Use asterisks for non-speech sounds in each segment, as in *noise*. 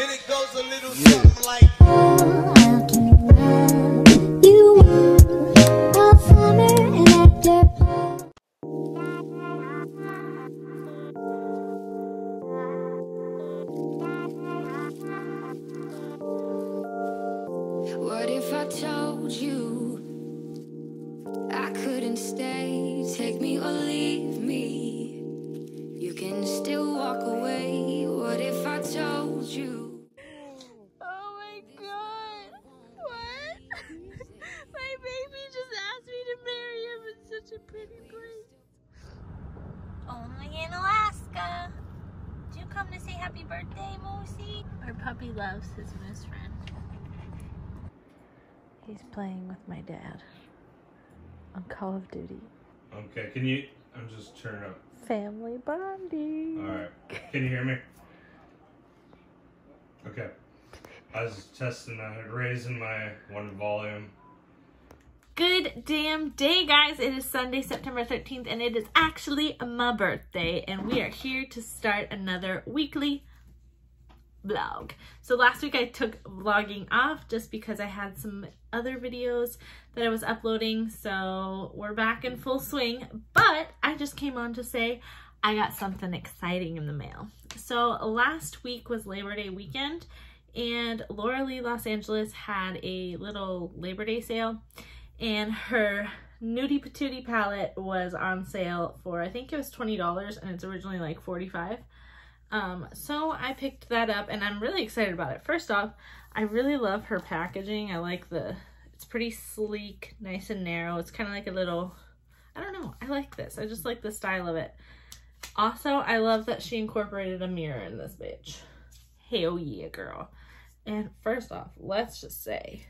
And it goes a little something like. Pretty place. Only in Alaska. Do you come to say happy birthday, Moosey? Our puppy loves his moose friend. He's playing with my dad on Call of Duty. Okay, can you? I'm just turning up. Family bonding. All right, can you hear me? Okay. I was testing. I had raising my one volume. Good damn day, guys. It is Sunday, September 13th, and it is actually my birthday, and we are here to start another weekly vlog. So last week I took vlogging off just because I had some other videos that I was uploading, so we're back in full swing, but I just came on to say I got something exciting in the mail. So last week was Labor Day weekend, and Laura Lee Los Angeles had a little Labor Day sale, and her Nudie Patootie palette was on sale for, I think it was $20, and it's originally like 45 um, so I picked that up and I'm really excited about it. First off, I really love her packaging. I like the, it's pretty sleek, nice and narrow. It's kind of like a little, I don't know. I like this. I just like the style of it. Also, I love that she incorporated a mirror in this bitch. Hell yeah, girl. And first off, let's just say,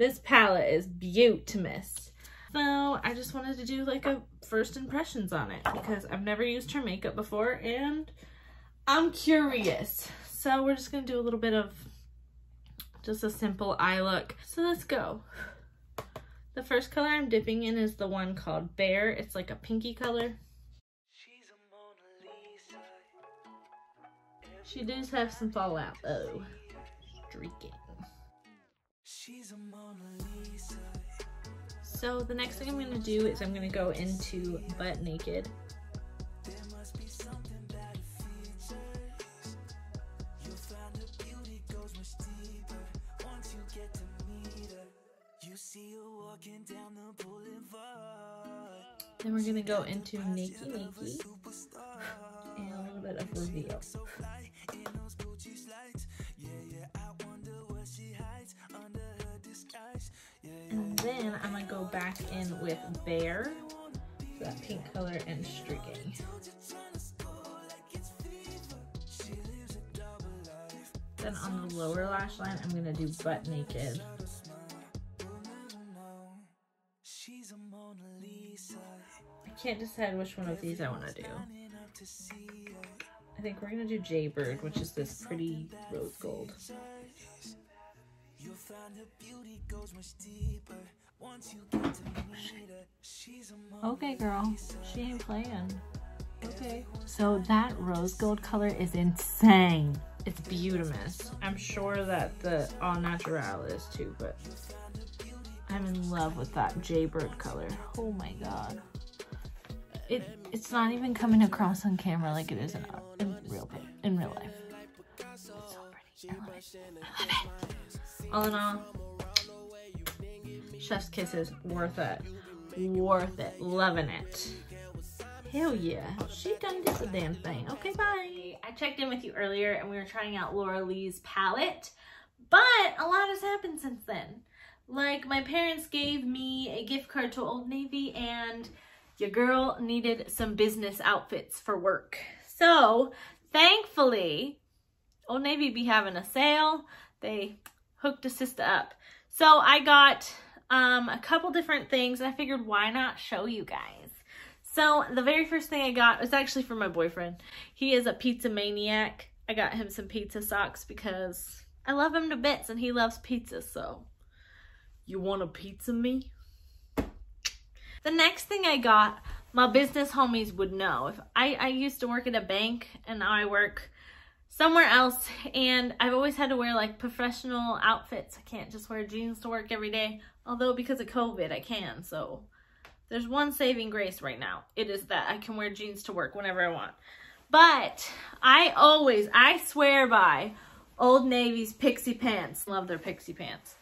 this palette is beautimous. So I just wanted to do like a first impressions on it because I've never used her makeup before and I'm curious. So we're just gonna do a little bit of just a simple eye look. So let's go. The first color I'm dipping in is the one called Bare. It's like a pinky color. She does have some fallout though. Streaking. So the next thing I'm gonna do is I'm gonna go into Butt Naked. Then we're gonna go into Nakey Nakey and a little bit of reveal. Then I'm gonna go back in with Bare, that pink color and streaking. Then on the lower lash line, I'm gonna do Butt Naked. I can't decide which one of these I want to do. I think we're gonna do Jaybird, which is this pretty rose gold. Okay, girl, she ain't playing. Okay. So that rose gold color is insane. It's beautimous. I'm sure that the All Natural is too, but I'm in love with that Jaybird color. Oh my god. It it's not even coming across on camera like it is in, in real in real life. It's so pretty. I love it. I love it. All in all, Chef's Kisses worth it. Worth it. Loving it. Hell yeah. She done this a damn thing. Okay, bye. I checked in with you earlier and we were trying out Laura Lee's palette, but a lot has happened since then. Like my parents gave me a gift card to Old Navy and your girl needed some business outfits for work. So thankfully, Old Navy be having a sale. They hooked a sister up. So I got um, a couple different things and I figured why not show you guys. So the very first thing I got was actually for my boyfriend. He is a pizza maniac. I got him some pizza socks because I love him to bits and he loves pizza. So you want a pizza me? The next thing I got, my business homies would know. If I, I used to work at a bank and now I work somewhere else and I've always had to wear like professional outfits. I can't just wear jeans to work every day. Although because of COVID I can. So there's one saving grace right now. It is that I can wear jeans to work whenever I want. But I always, I swear by Old Navy's pixie pants. Love their pixie pants.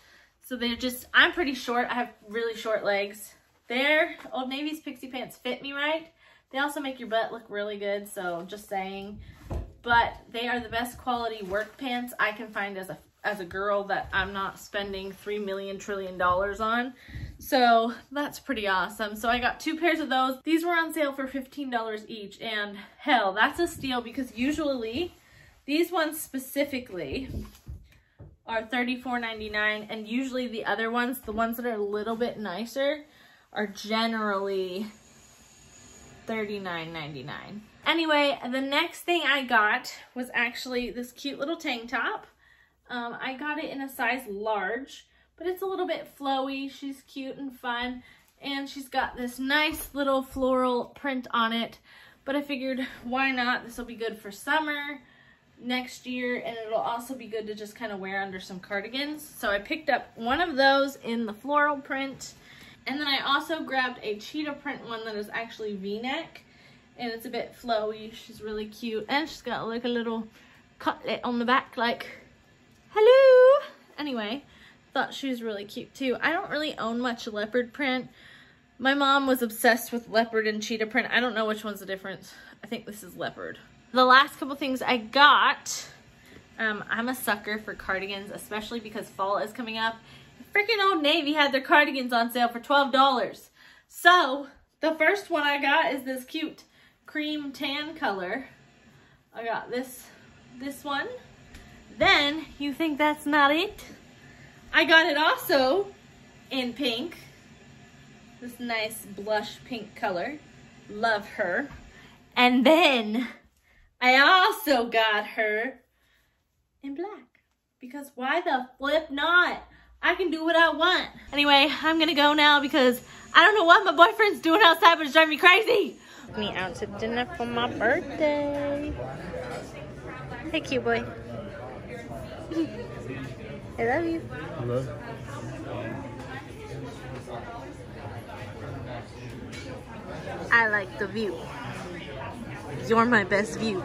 So they're just, I'm pretty short. I have really short legs. Their Old Navy's pixie pants fit me right. They also make your butt look really good. So just saying. But they are the best quality work pants I can find as a as a girl that I'm not spending three million trillion dollars on. So that's pretty awesome. So I got two pairs of those. These were on sale for $15 each. And hell, that's a steal because usually these ones specifically are $34.99 and usually the other ones, the ones that are a little bit nicer, are generally $39.99. Anyway, the next thing I got was actually this cute little tank top. Um, I got it in a size large, but it's a little bit flowy. She's cute and fun, and she's got this nice little floral print on it. But I figured, why not? This will be good for summer next year, and it'll also be good to just kind of wear under some cardigans. So I picked up one of those in the floral print, and then I also grabbed a cheetah print one that is actually v-neck, and it's a bit flowy. She's really cute, and she's got like a little cutlet on the back, like, hello! Anyway, thought she was really cute too. I don't really own much leopard print. My mom was obsessed with leopard and cheetah print. I don't know which one's the difference. I think this is leopard. The last couple things I got, um, I'm a sucker for cardigans, especially because fall is coming up. Freaking Old Navy had their cardigans on sale for $12. So, the first one I got is this cute cream tan color. I got this, this one. Then, you think that's not it? I got it also in pink. This nice blush pink color. Love her. And then I also got her in black. Because why the flip not? I can do what I want. Anyway, I'm gonna go now because I don't know what my boyfriend's doing outside, but it's driving me crazy. Me out to dinner for my birthday. Hey, cute boy. I love you. Hello? I like the view. You're my best view.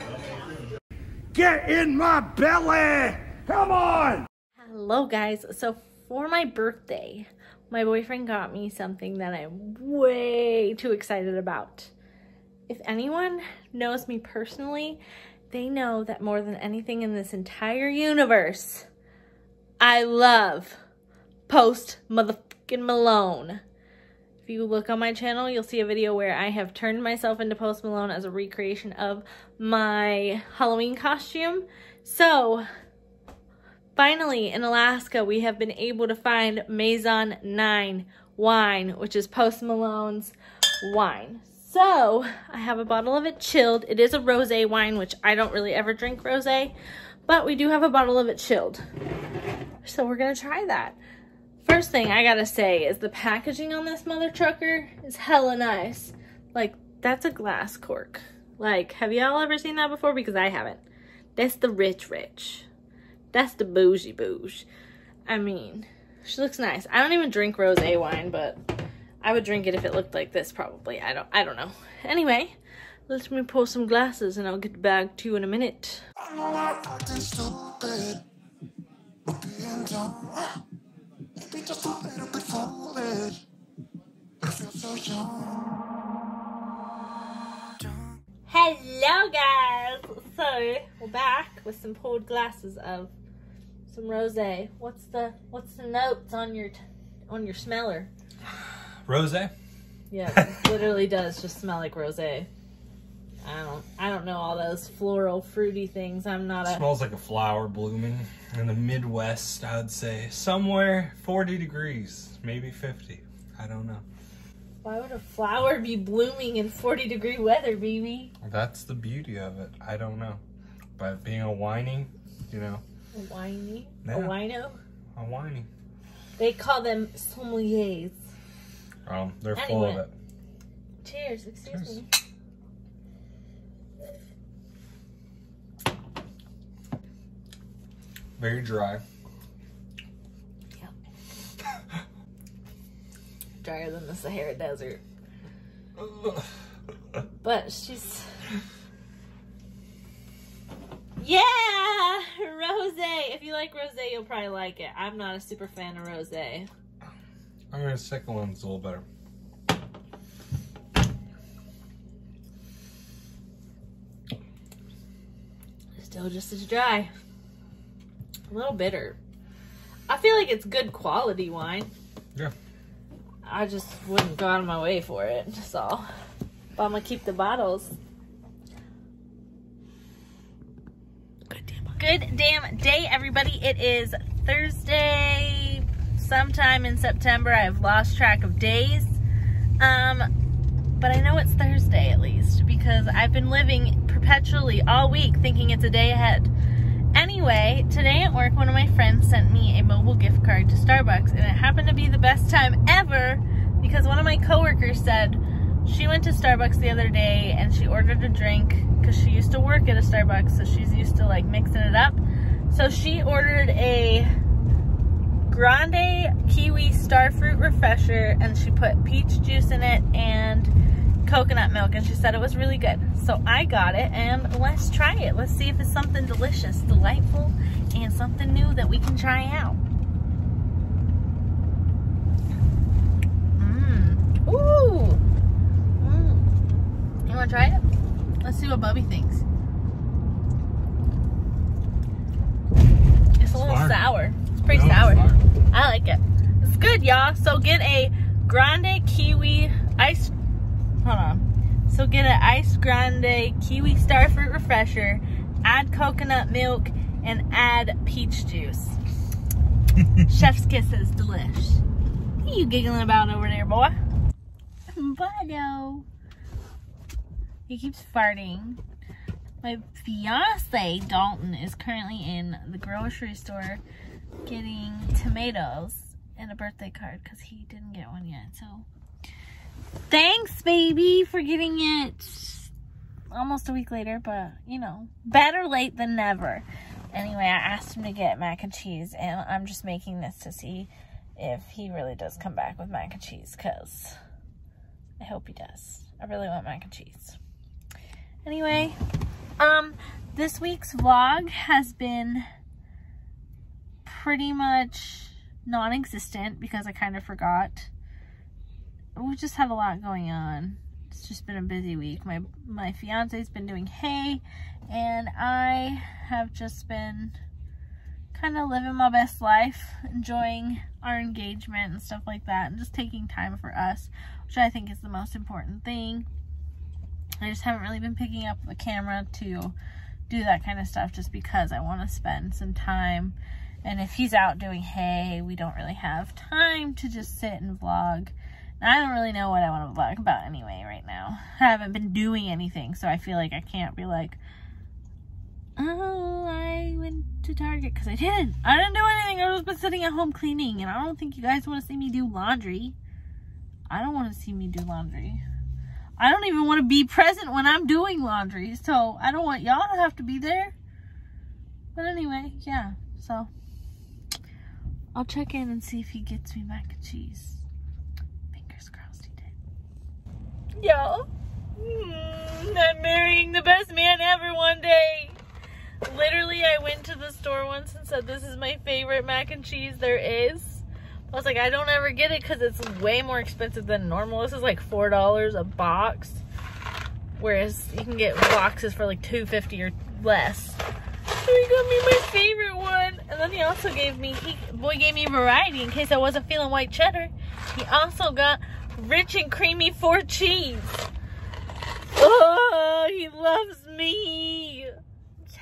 Get in my belly! Come on! Hello guys. So for my birthday, my boyfriend got me something that I'm way too excited about. If anyone knows me personally, they know that more than anything in this entire universe, I love Post Motherfucking Malone. If you look on my channel, you'll see a video where I have turned myself into Post Malone as a recreation of my Halloween costume. So, finally, in Alaska, we have been able to find Maison 9 wine, which is Post Malone's wine. So, I have a bottle of it chilled. It is a rosé wine, which I don't really ever drink rosé, but we do have a bottle of it chilled. So, we're to try that. First thing I gotta say is the packaging on this mother trucker is hella nice. Like, that's a glass cork. Like, have y'all ever seen that before? Because I haven't. That's the rich rich. That's the bougie bouge. I mean, she looks nice. I don't even drink rosé wine, but I would drink it if it looked like this probably. I don't I don't know. Anyway, let me pour some glasses and I'll get back to you in a minute. Hello guys! So we're back with some poured glasses of some rosé. What's the what's the notes on your on your smeller? Rose? Yeah, *laughs* it literally does just smell like rosé. I don't I don't know all those floral fruity things. I'm not a Smells like a flower blooming in the Midwest, I would say. Somewhere 40 degrees, maybe 50. I don't know. Why would a flower be blooming in 40 degree weather, baby? That's the beauty of it. I don't know. But being a whiny, you know, A whiny? Yeah. A wino? a whiny. They call them sommeliers. Um, they're full of it. Cheers, excuse Cheers. me. Very dry. Yeah. *laughs* Drier than the Sahara Desert. *laughs* But she's. Yeah! Rose! If you like rose, you'll probably like it. I'm not a super fan of rose. I mean, the second one's a little better. Still just as dry. A little bitter. I feel like it's good quality wine. Yeah. I just wouldn't go out of my way for it. So, but I'm gonna keep the bottles. Good damn, good damn day, everybody. It is Thursday, sometime in September. I've lost track of days. Um, but I know it's Thursday at least because I've been living perpetually all week thinking it's a day ahead. Anyway, today at work, one of my friends sent me a mobile gift card to Starbucks, and it happened to be the best time ever because one of my coworkers said she went to Starbucks the other day and she ordered a drink because she used to work at a Starbucks, so she's used to like mixing it up. So she ordered a grande kiwi starfruit refresher and she put peach juice in it and coconut milk and she said it was really good. So I got it and let's try it. Let's see if it's something delicious, delightful, and something new that we can try out. Mmm. Ooh. Mmm. You wanna try it? Let's see what Bubby thinks. It's a little fire. sour. Pretty No, sour. I like it. It's good, y'all. So get a grande kiwi ice. Hold on. So get an ice grande kiwi starfruit refresher. Add coconut milk and add peach juice. *laughs* Chef's kisses, delish. What are you giggling about over there, boy? Budo. He keeps farting. My fiance Dalton is currently in the grocery store getting tomatoes and a birthday card because he didn't get one yet. So thanks, baby, for getting it almost a week later, but you know, better late than never. Anyway, I asked him to get mac and cheese, and I'm just making this to see if he really does come back with mac and cheese because I hope he does. I really want mac and cheese. Anyway, um, this week's vlog has been pretty much non-existent because I kind of forgot. We just had a lot going on. It's just been a busy week. My my fiance's been doing hay and I have just been kind of living my best life, enjoying our engagement and stuff like that and just taking time for us, which I think is the most important thing. I just haven't really been picking up the camera to do that kind of stuff just because I want to spend some time. And if he's out doing hay, we don't really have time to just sit and vlog. And I don't really know what I want to vlog about anyway right now. I haven't been doing anything, so I feel like I can't be like, oh, I went to Target because I didn't. I didn't do anything. I was been sitting at home cleaning, and I don't think you guys want to see me do laundry. I don't want to see me do laundry. I don't even want to be present when I'm doing laundry, so I don't want y'all to have to be there. But anyway, yeah, so I'll check in and see if he gets me mac and cheese. Fingers crossed he did. Y'all, mm, I'm marrying the best man ever one day. Literally, I went to the store once and said, this is my favorite mac and cheese there is. I was like, I don't ever get it because it's way more expensive than normal. This is like $4 a box. Whereas you can get boxes for like $2.50 or less. So he got me my favorite one. And then he also gave me, he, boy gave me variety in case I wasn't feeling white cheddar. He also got rich and creamy four cheese. Oh, he loves me. Yes,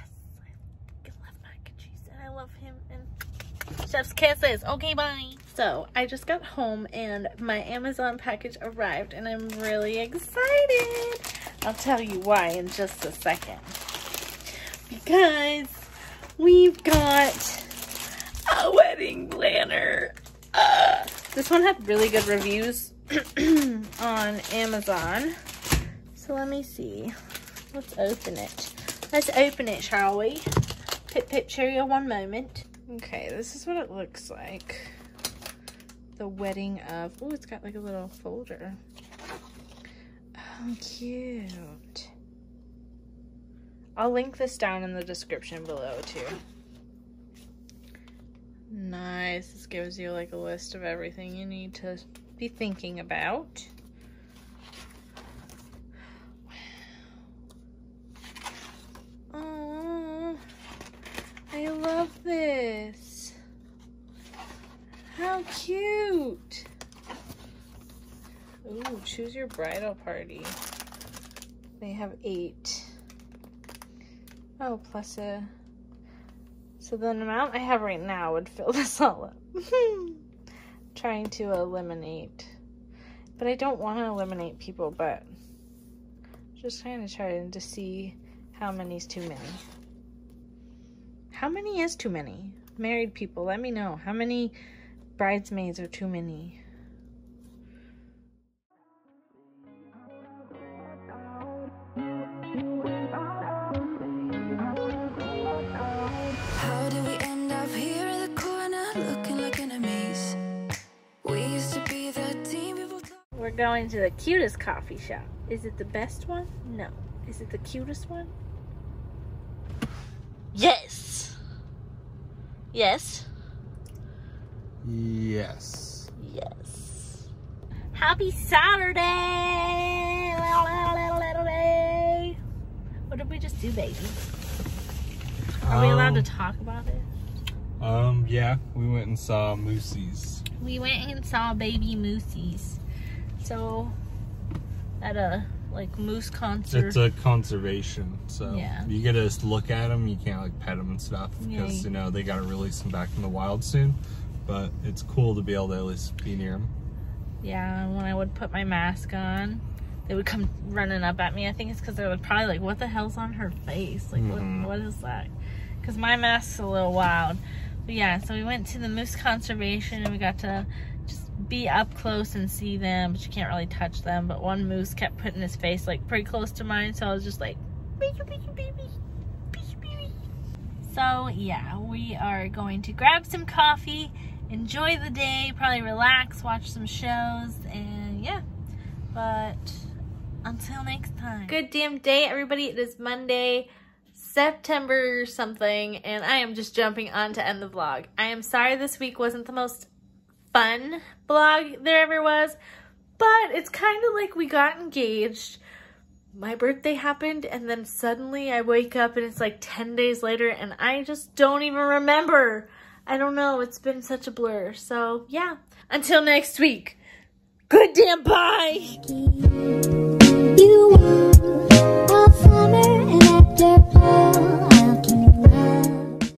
I love mac and cheese and I love him. And chef's kisses. Okay, bye. So I just got home and my Amazon package arrived and I'm really excited. I'll tell you why in just a second. Because we've got a wedding planner. Uh, this one had really good reviews *clears throat* on Amazon. So let me see. Let's open it. Let's open it, shall we? Pip pip cheerio one moment. Okay, this is what it looks like. The wedding of, oh, it's got like a little folder. Oh, cute. I'll link this down in the description below too. Nice. This gives you like a list of everything you need to be thinking about. Oh, I love this. How cute. Ooh, choose your bridal party. They have eight. Oh, plus a. So the amount I have right now would fill *laughs* this all up. *laughs* Trying to eliminate. But I don't want to eliminate people, but just kind of trying to see how many's too many. How many is too many? Married people, let me know. How many bridesmaids are too many? Going to the cutest coffee shop. Is it the best one? No. Is it the cutest one? Yes. Yes. Yes. Yes. Happy Saturday! What did we just do, baby? Are we allowed to Um, talk about it? Um, yeah, we went and saw Moosey's. We went and saw baby moosies. So, at a like moose concert. It's a conservation, so Yeah. you get to look at them. You can't like pet them and stuff because you- you know they got to release them back in the wild soon. But it's cool to be able to at least be near them. Yeah, and when I would put my mask on, they would come running up at me. I think it's because they would probably like, "What the hell's on her face? Like, Mhm. what what is that?" Because my mask's a little wild. But yeah, so we went to the moose conservation and we got to be up close and see them, but you can't really touch them. But one moose kept putting his face like pretty close to mine, so I was just like. So yeah, we are going to grab some coffee, enjoy the day, probably relax, watch some shows, and yeah. But until next time. Good damn day, everybody. It is Monday, September something, and I am just jumping on to end the vlog. I am sorry this week wasn't the most fun blog there ever was, but it's kind of like we got engaged. My birthday happened and then suddenly I wake up and it's like 10 days later and I just don't even remember. I don't know, it's been such a blur. So yeah, until next week, good damn bye!